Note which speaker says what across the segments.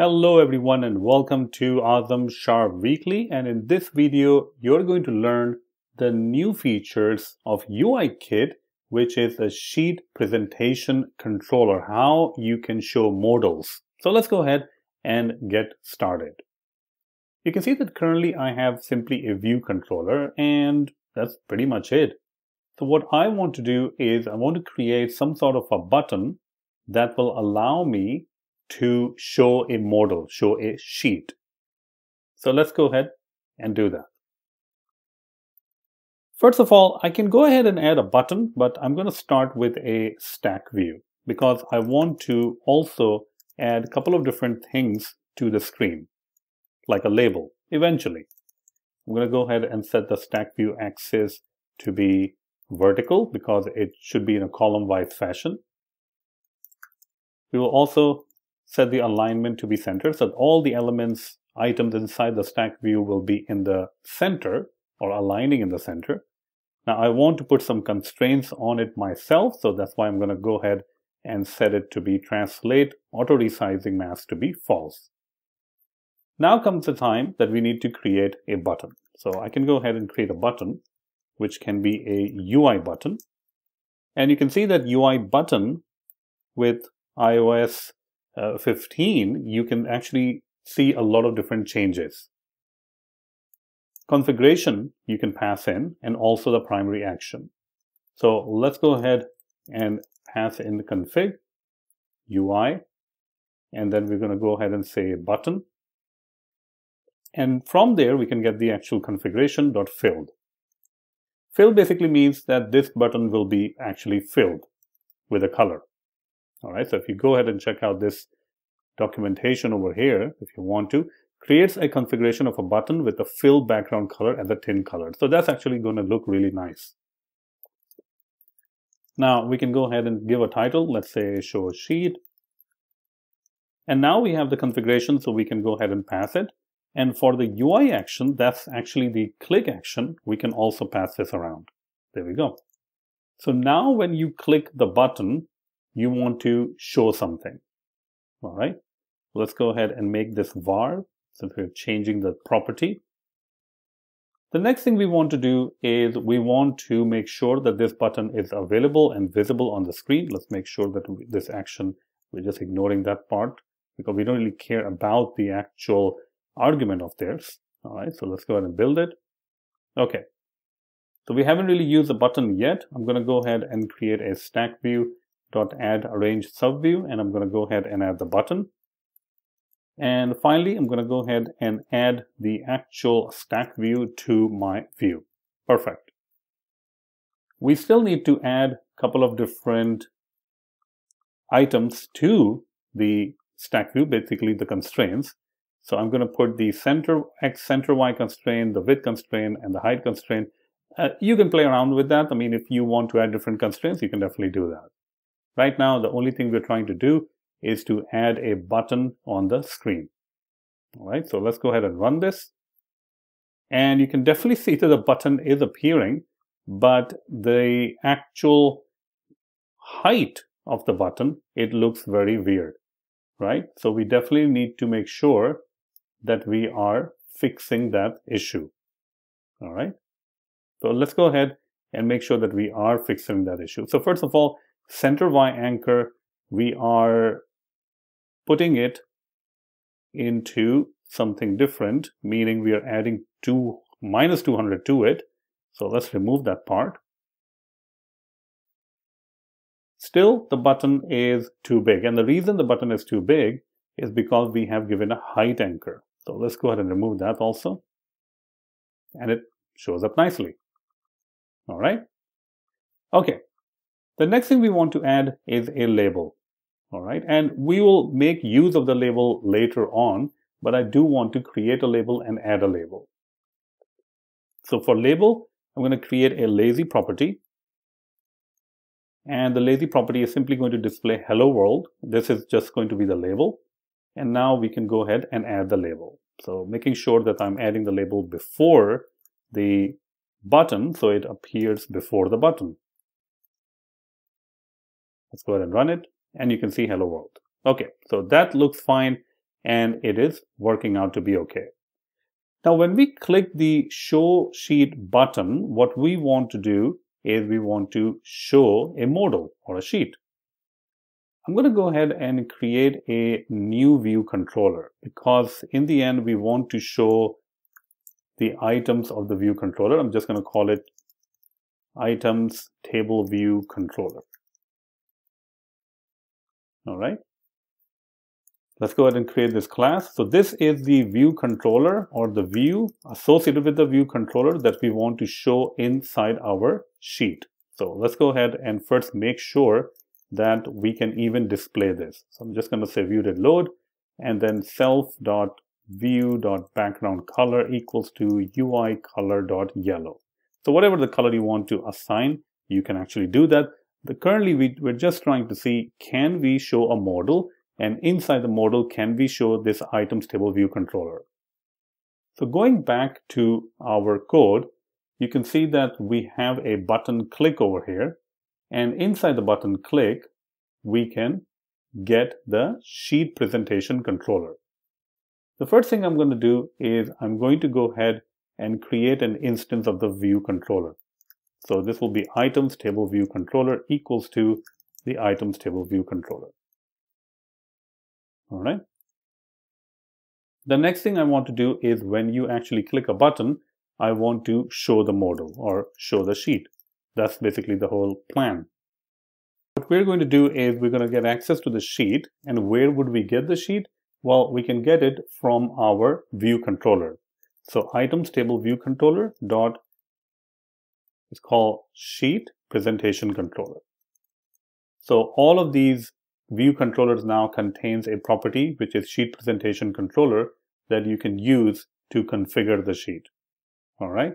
Speaker 1: Hello everyone and welcome to Azam Sharp Weekly and in this video you're going to learn the new features of UIKit which is a sheet presentation controller, how you can show modals. So let's go ahead and get started. You can see that currently I have simply a view controller and that's pretty much it. So what I want to do is I want to create some sort of a button that will allow me to show a modal, show a sheet. So let's go ahead and do that. First of all, I can go ahead and add a button, but I'm going to start with a stack view because I want to also add a couple of different things to the screen, like a label, eventually. I'm going to go ahead and set the stack view axis to be vertical because it should be in a column-wise fashion. We will also set the alignment to be centered so that all the elements, items inside the stack view will be in the center or aligning in the center. Now I want to put some constraints on it myself, so that's why I'm going to go ahead and set it to be translate auto resizing mask to be false. Now comes the time that we need to create a button. So I can go ahead and create a button, which can be a UI button. And you can see that UI button with iOS uh, 15, you can actually see a lot of different changes. Configuration you can pass in and also the primary action. So let's go ahead and pass in the config, UI, and then we're going to go ahead and say button. And from there, we can get the actual configuration dot filled. Fill basically means that this button will be actually filled with a color. All right, so if you go ahead and check out this documentation over here, if you want to, creates a configuration of a button with a fill background color and the tint color. So that's actually going to look really nice. Now we can go ahead and give a title, let's say show a sheet. And now we have the configuration, so we can go ahead and pass it. And for the UI action, that's actually the click action, we can also pass this around. There we go. So now when you click the button, you want to show something. All right. Let's go ahead and make this var since we're changing the property. The next thing we want to do is we want to make sure that this button is available and visible on the screen. Let's make sure that this action, we're just ignoring that part because we don't really care about the actual argument of theirs. All right, so let's go ahead and build it. Okay, so we haven't really used the button yet. I'm going to go ahead and create a stack view dot add arrange subview and I'm going to go ahead and add the button. And finally, I'm going to go ahead and add the actual stack view to my view. Perfect. We still need to add a couple of different items to the stack view, basically the constraints. So I'm going to put the center x, center y constraint, the width constraint, and the height constraint. Uh, you can play around with that. I mean, if you want to add different constraints, you can definitely do that. Right now, the only thing we're trying to do is to add a button on the screen. All right, so let's go ahead and run this. And you can definitely see that the button is appearing, but the actual height of the button, it looks very weird, right? So we definitely need to make sure that we are fixing that issue. All right. So let's go ahead and make sure that we are fixing that issue. So first of all, center Y anchor, we are putting it into something different, meaning we are adding 2 minus 200 to it. So let's remove that part. Still, the button is too big. And the reason the button is too big is because we have given a height anchor. So let's go ahead and remove that also. And it shows up nicely. All right. Okay. The next thing we want to add is a label. All right. And we will make use of the label later on, but I do want to create a label and add a label. So for label, I'm going to create a lazy property. And the lazy property is simply going to display hello world. This is just going to be the label. And now we can go ahead and add the label. So making sure that I'm adding the label before the button so it appears before the button. Let's go ahead and run it and you can see hello world. Okay, so that looks fine. and it is working out to be okay. Now, when we click the show sheet button, what we want to do is we want to show a modal or a sheet. I'm going to go ahead and create a new view controller because in the end, we want to show the items of the view controller. I'm just going to call it items table view controller. All right. Let's go ahead and create this class. So this is the view controller or the view associated with the view controller that we want to show inside our sheet. So let's go ahead and first make sure that we can even display this. So I'm just going to say view did load and then self dot view dot background color equals to UI color dot yellow. So whatever the color you want to assign, you can actually do that. The currently we, we're just trying to see can we show a modal? and inside the modal, can we show this items table view controller. So going back to our code, you can see that we have a button click over here and inside the button click, we can get the sheet presentation controller. The first thing I'm going to do is I'm going to go ahead and create an instance of the view controller. So this will be items table view controller equals to the items table view controller. All right. The next thing I want to do is when you actually click a button, I want to show the modal or show the sheet. That's basically the whole plan. What we're going to do is we're going to get access to the sheet. And where would we get the sheet? Well, we can get it from our view controller. So items table view controller dot is called sheet presentation controller. So all of these View controllers now contains a property which is sheet presentation controller that you can use to configure the sheet. All right.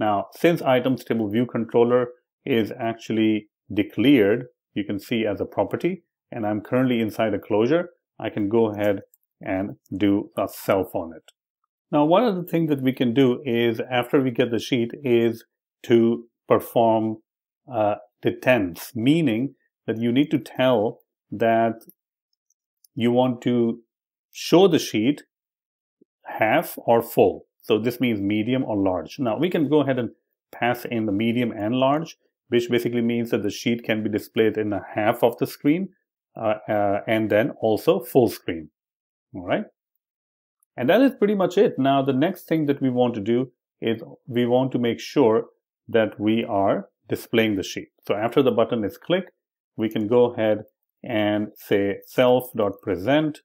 Speaker 1: Now, since items table view controller is actually declared, you can see as a property, and I'm currently inside a closure, I can go ahead and do a self on it. Now, one of the things that we can do is after we get the sheet is to perform uh, detents, meaning that you need to tell that you want to show the sheet half or full. So this means medium or large. Now we can go ahead and pass in the medium and large, which basically means that the sheet can be displayed in a half of the screen uh, uh, and then also full screen. All right. And that is pretty much it. Now the next thing that we want to do is we want to make sure that we are displaying the sheet. So after the button is clicked, we can go ahead and say self.present.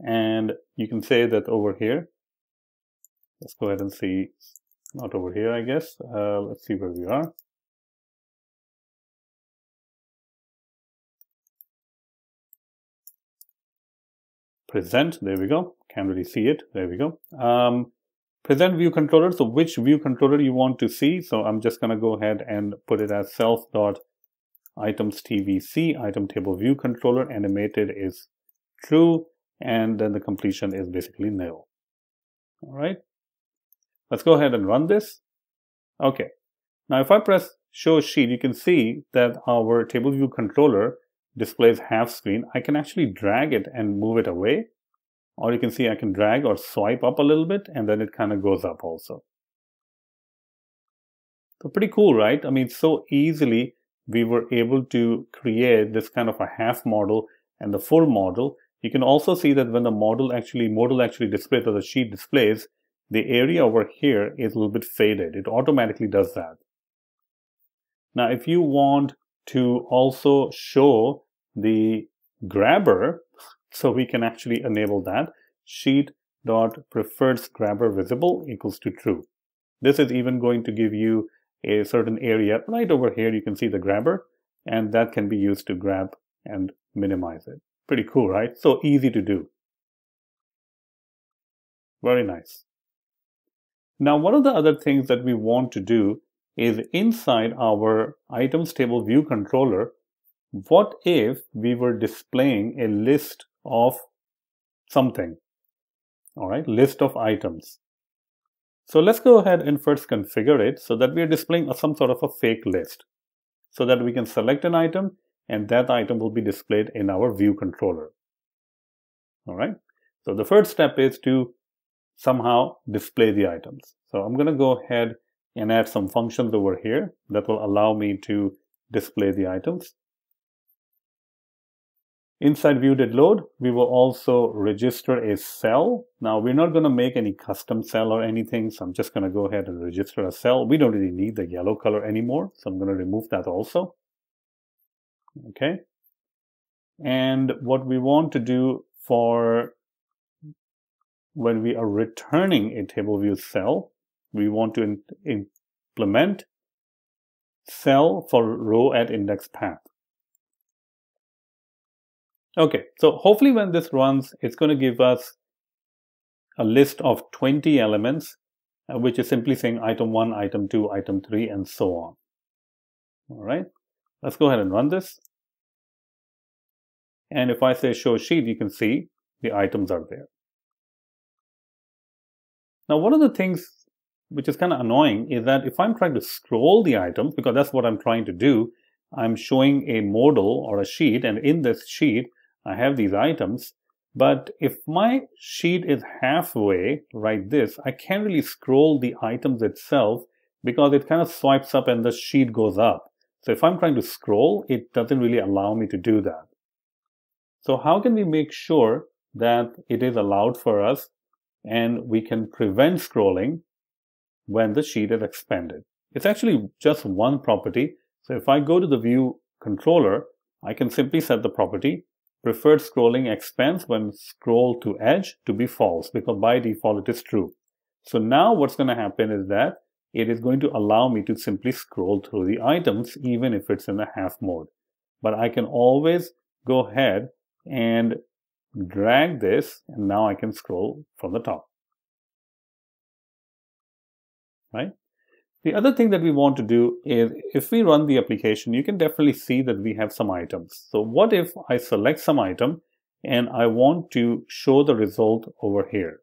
Speaker 1: And you can say that over here, let's go ahead and see, not over here, I guess. Uh, let's see where we are. Present, there we go. Can't really see it. There we go. Um, present view controller. So which view controller you want to see. So I'm just going to go ahead and put it as self dot items TVC, item table view controller animated is true, and then the completion is basically nil. All right. Let's go ahead and run this. Okay. Now, if I press show sheet, you can see that our table view controller displays half screen. I can actually drag it and move it away. Or you can see I can drag or swipe up a little bit and then it kind of goes up also. So pretty cool, right? I mean, so easily we were able to create this kind of a half modal and the full modal. You can also see that when the modal actually modal actually displays or the sheet displays, the area over here is a little bit faded. It automatically does that. Now, if you want to also show the grabber, so we can actually enable that, sheet dot preferred grabber visible equals to true. This is even going to give you a certain area right over here. You can see the grabber and that can be used to grab and minimize it. Pretty cool right? So easy to do. Very nice. Now one of the other things that we want to do is inside our items table view controller what if we were displaying a list of something all right list of items so let's go ahead and first configure it so that we are displaying some sort of a fake list so that we can select an item and that item will be displayed in our view controller. All right. So the first step is to somehow display the items. So I'm going to go ahead and add some functions over here that will allow me to display the items. Inside view did load, we will also register a cell. Now we're not going to make any custom cell or anything, so I'm just going to go ahead and register a cell. We don't really need the yellow color anymore, so I'm going to remove that also. Okay. And what we want to do for when we are returning a table view cell, we want to implement cell for row at index path. Okay, so hopefully when this runs, it's going to give us a list of 20 elements, uh, which is simply saying item 1, item 2, item 3, and so on. All right, let's go ahead and run this. And if I say show sheet, you can see the items are there. Now, one of the things which is kind of annoying is that if I'm trying to scroll the items, because that's what I'm trying to do, I'm showing a modal or a sheet, and in this sheet, I have these items. But if my sheet is halfway, like this, I can't really scroll the items itself because it kind of swipes up and the sheet goes up. So if I'm trying to scroll, it doesn't really allow me to do that. So how can we make sure that it is allowed for us and we can prevent scrolling when the sheet is expanded? It's actually just one property. So if I go to the view controller, I can simply set the property preferred scrolling expands when scroll to edge to be false because by default it is true. So now what's going to happen is that it is going to allow me to simply scroll through the items even if it's in the half mode. But I can always go ahead and drag this and now I can scroll from the top. Right? The other thing that we want to do is if we run the application, you can definitely see that we have some items. So what if I select some item and I want to show the result over here?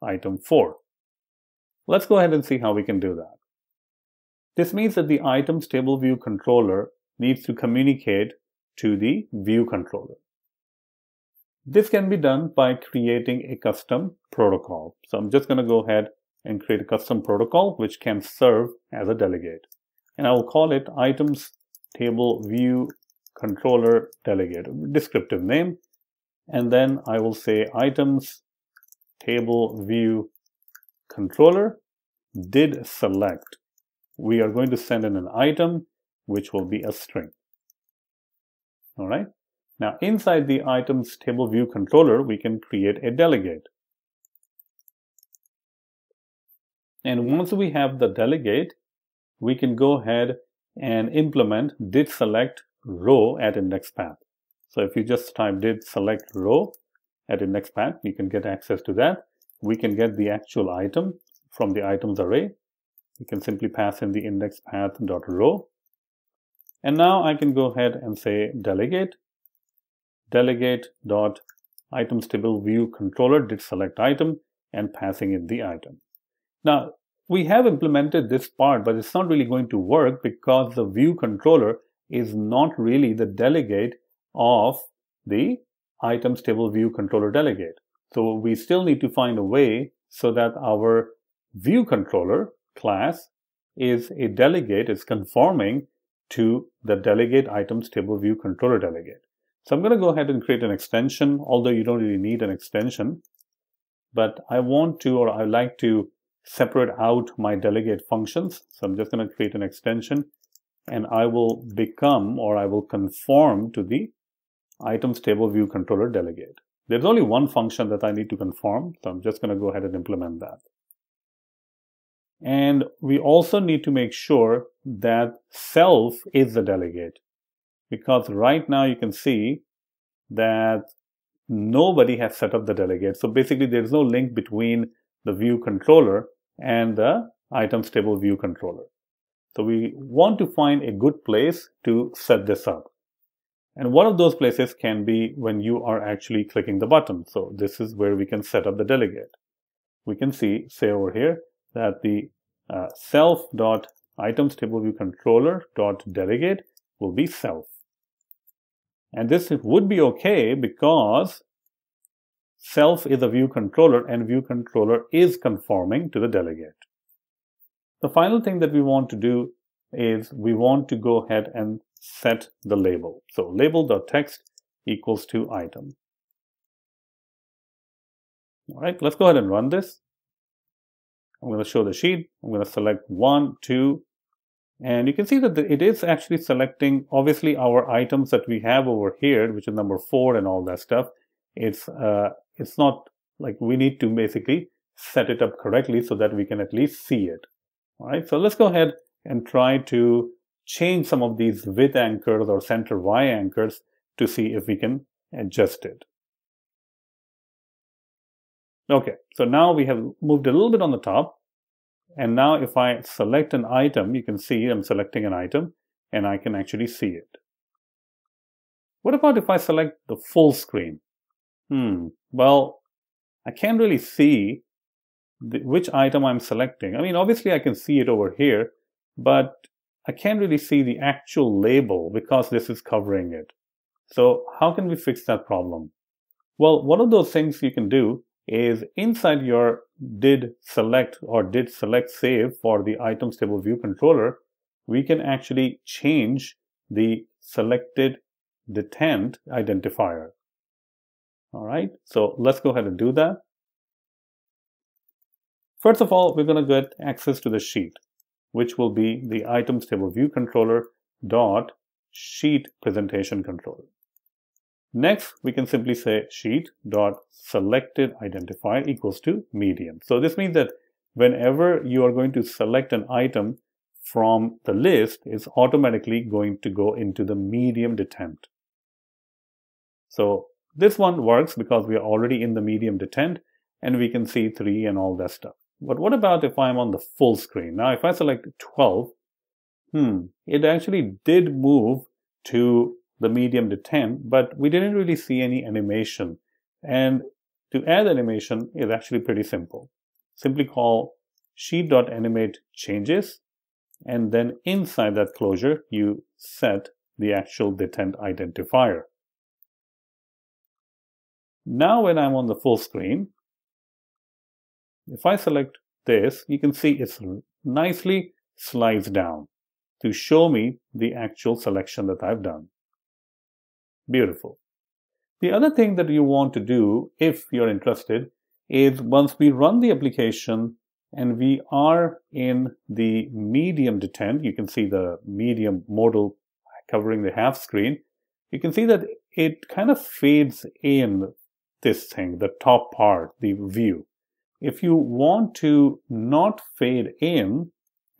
Speaker 1: Item 4. Let's go ahead and see how we can do that. This means that the items table view controller needs to communicate to the view controller. This can be done by creating a custom protocol. So I'm just going to go ahead and create a custom protocol which can serve as a delegate. And I will call it items table view controller delegate, descriptive name. And then I will say items table view controller did select. We are going to send in an item which will be a string. All right. Now inside the items table view controller, we can create a delegate. And once we have the delegate, we can go ahead and implement did select row at index path. So if you just type did select row at index path, you can get access to that. We can get the actual item from the items array. You can simply pass in the index path dot row. And now I can go ahead and say delegate, delegate dot items table view controller did select item and passing in the item. Now, we have implemented this part, but it's not really going to work because the view controller is not really the delegate of the items table view controller delegate. So we still need to find a way so that our view controller class is a delegate, is conforming to the delegate items table view controller delegate. So I'm going to go ahead and create an extension, although you don't really need an extension, but I want to, or I like to separate out my delegate functions. So I'm just going to create an extension and I will become or I will conform to the items table view controller delegate. There's only one function that I need to conform, so I'm just going to go ahead and implement that. And we also need to make sure that self is the delegate because right now you can see that nobody has set up the delegate. So basically there's no link between the view controller and the items table view controller. So we want to find a good place to set this up. And one of those places can be when you are actually clicking the button. So this is where we can set up the delegate. We can see, say over here, that the uh, self dot items table view controller dot delegate will be self. And this would be okay because self is a view controller and view controller is conforming to the delegate. The final thing that we want to do is we want to go ahead and set the label. So label.text equals to item. All right, let's go ahead and run this. I'm going to show the sheet. I'm going to select one, two, and you can see that it is actually selecting obviously our items that we have over here, which is number four and all that stuff. It's uh, it's not like we need to basically set it up correctly so that we can at least see it. All right, so let's go ahead and try to change some of these with anchors or center Y anchors to see if we can adjust it. Okay, so now we have moved a little bit on the top. And now if I select an item, you can see I'm selecting an item and I can actually see it. What about if I select the full screen? Hmm, well, I can't really see the, which item I'm selecting. I mean, obviously I can see it over here, but I can't really see the actual label because this is covering it. So how can we fix that problem? Well, one of those things you can do is inside your did select or did select save for the items table view controller, we can actually change the selected detent identifier. All right, so let's go ahead and do that. First of all, we're going to get access to the sheet, which will be the items table view controller dot sheet presentation controller. Next, we can simply say sheet dot selected identifier equals to medium. So this means that whenever you are going to select an item from the list, it's automatically going to go into the medium detent. So this one works because we are already in the medium detent and we can see 3 and all that stuff. But what about if I'm on the full screen? Now, if I select 12, hmm, it actually did move to the medium detent, but we didn't really see any animation. And to add animation is actually pretty simple. Simply call sheet.animate changes, and then inside that closure, you set the actual detent identifier. Now when I'm on the full screen, if I select this, you can see it's nicely slides down to show me the actual selection that I've done. Beautiful. The other thing that you want to do, if you're interested, is once we run the application and we are in the medium detent, you can see the medium modal covering the half screen, you can see that it kind of fades in this thing, the top part, the view. If you want to not fade in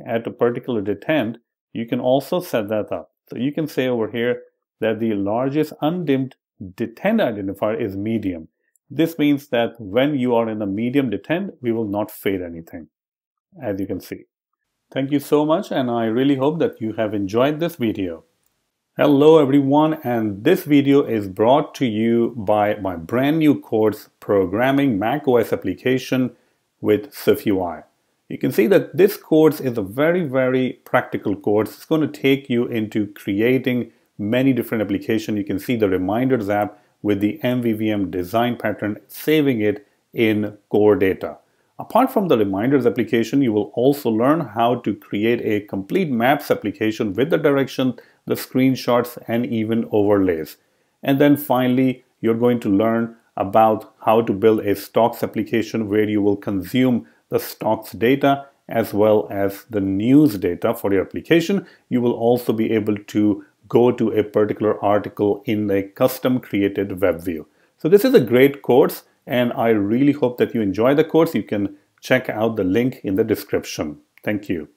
Speaker 1: at a particular detent, you can also set that up. So you can say over here that the largest undimmed detent identifier is medium. This means that when you are in a medium detent, we will not fade anything, as you can see. Thank you so much, and I really hope that you have enjoyed this video. Hello everyone, and this video is brought to you by my brand new course, Programming macOS Application with SwiftUI. You can see that this course is a very, very practical course. It's going to take you into creating many different applications. You can see the Reminders app with the MVVM design pattern, saving it in core data. Apart from the Reminders application, you will also learn how to create a complete maps application with the direction, the screenshots, and even overlays. And then finally, you're going to learn about how to build a stocks application where you will consume the stocks data as well as the news data for your application. You will also be able to go to a particular article in a custom created web view. So this is a great course and I really hope that you enjoy the course. You can check out the link in the description. Thank you.